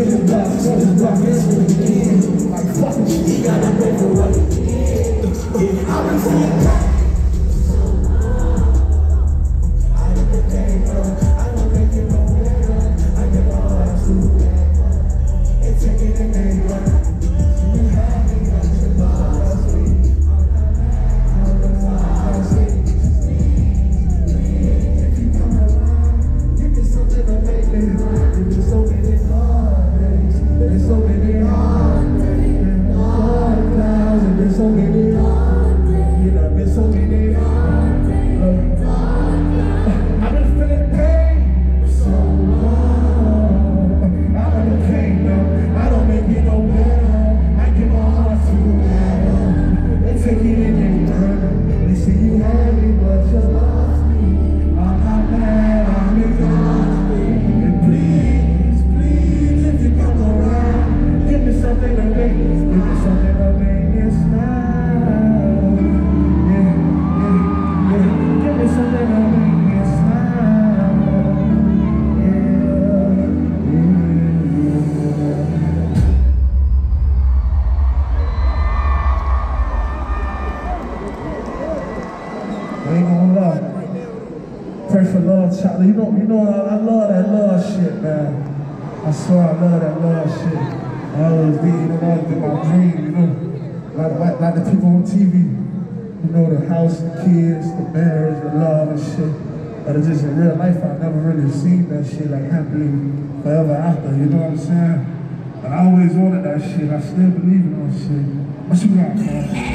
Give it back, give it back, this is again. Like fuck it, you gotta pay for what Pray for love, child. You know, you know, I, I love that love shit, man. I swear I love that love shit. I always be, know, that in my dream, you know. Like, like, like the people on TV. You know, the house, the kids, the marriage, the love and shit. But it's just in real life, I never really seen that shit like happily forever after, you know what I'm saying? But I always wanted that shit. I still believe in that shit. What you got, man?